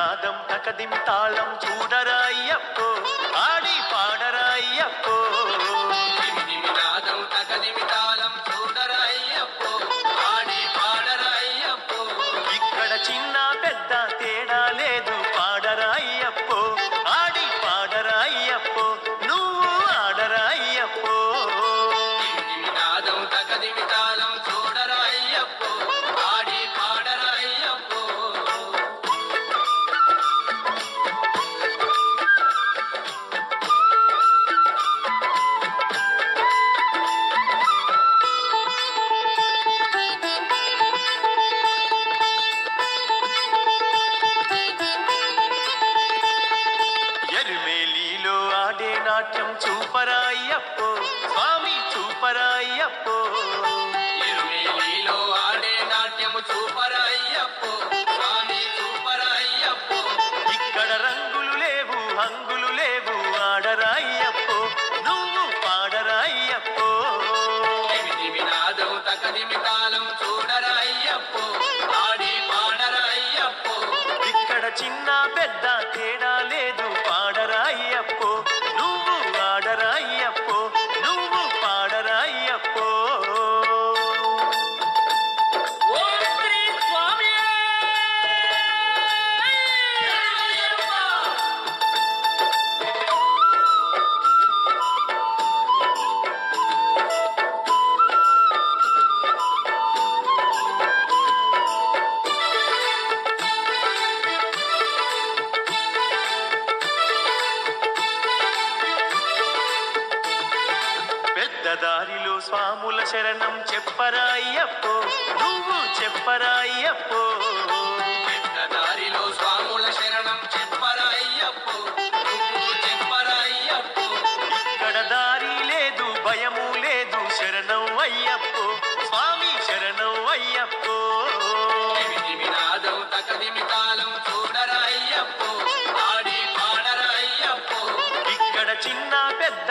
నాదం టకదిం తాళం చూడరాయ్యప్పో ఆడి పాడరాయ్యప్పో. నినాదం తాళం ఆడి ఇక్కడ చిన్న పెద్ద తేడా లేదు ఆడి నువ్వు ఆడరాయ్యప్పో. నినాదం తాళం నాట్యం చూపరాయ్యప్పో స్వామి చూపరాయ్యప్పో ఆడే నాట్యము చూపరయ్యప్పో స్వామి చూపరయ్యప్పో ఇక్కడ రంగులు లేవు హంగులు లేవు ఆడరాయ్యప్పో నువ్వు పాడరాయ్యప్పో నాదం తకదిమి తాళం చూడరయ్యప్పో ఆడి పాడరయ్యప్పో ఇక్కడ చిన్న పెద్ద తేడా లేదు శరణం చెప్పరాయ్యప్పో నువ్వు చెప్పరాయ్యప్పో పెద్ద దారిలో స్వాముల శరణం చెప్పరయ్యప్పో నువ్వు చెప్పరయ్యప్పో ఇక్కడ దారి లేదు భయము లేదు శరణం అయ్యప్పో స్వామి శరణం అయ్యప్పో. నాదం తకదిమి తాళం చూడరయ్యప్పో ఆడి పాడరయ్యప్పో ఇక్కడ చిన్న పెద్ద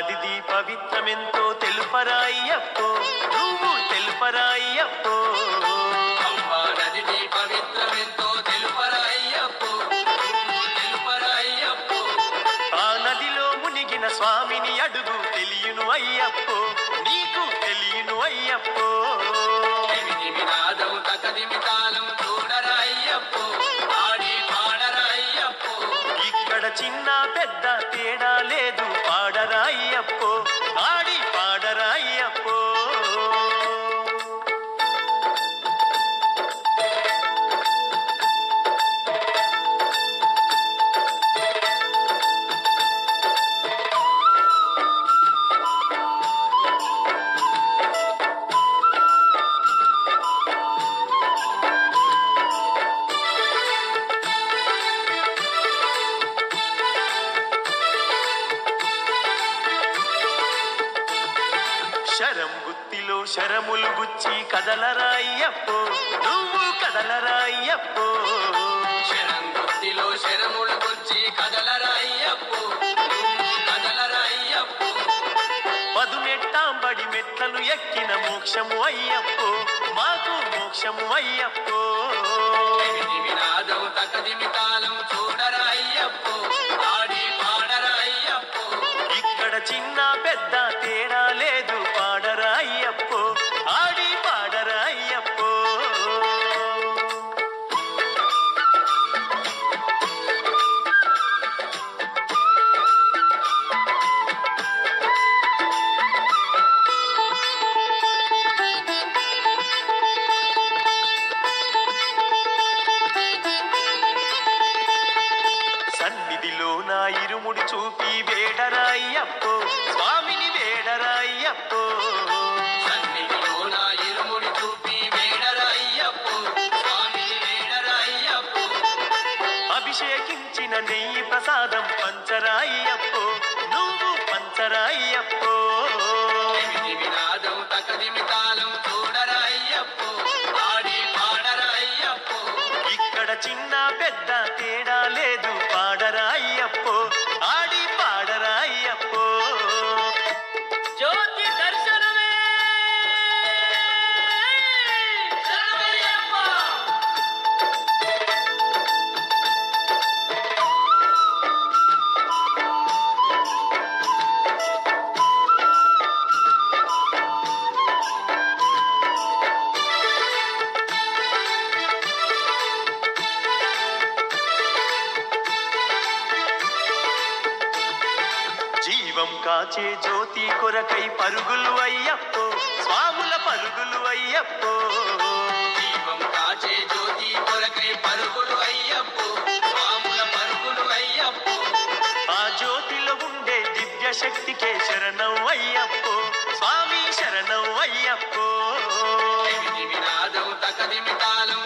నదిది పవిత్రమెంతో తెలుపరాయ్యప్పో నువ్వు తెలుపరాయ్యప్పో. పంపా నదిది పవిత్రమెంతో తెలుపరయ్యప్పో ఆ నదిలో మునిగిన స్వామిని అడుగు తెలియను అయ్యప్పో నీకు తెలియను అయ్యప్పో. నాదం తకదిమి తాళం చూడరయ్యప్పో ఆడి పాడరయ్యప్పో. ఇక్కడ చిన్న పెద్ద తేడా లేదు పాడరాయ్యప్పో శరములు గుచ్చి కదలరాయ్యప్పో నువ్వు కదలరాయ్యప్పో. శరం గుర్తిలో శరములు గుచ్చి కదలరయ్యప్పో కదలరయ్యప్పో. పదునెట్టాంబడి మెట్లను ఎక్కిన మోక్షము అయ్యప్పో మాకు మోక్షము అయ్యప్పో. దిమి నాదం తకదిమి తాళం చూడరయ్యప్పో ఆడి పాడరయ్యప్పో. ఇక్కడ చిన్న నా ఇరుముడి చూపి వేడరాయ్యప్పో స్వామిని వేడరాయ్యప్పో అభిషేకించిన నెయ్యి ప్రసాదం పంచరాయ్యప్పో నువ్వు పంచరాయ్యప్పో జీవం కాచే జ్యోతి కొరకై పరుగులు అయ్యప్పో స్వాముల పరుగులు అయ్యప్పో. దీపం కాచే జ్యోతి కొరకై పరుగులు అయ్యప్పో స్వాముల పరుగులు అయ్యప్పో. ఆ జ్యోతిలో ఉండే దివ్య శక్తికే శరణం అయ్యప్పో స్వామి శరణం అయ్యప్పో. ఎమిటి వినాదం తకదిమి తాళం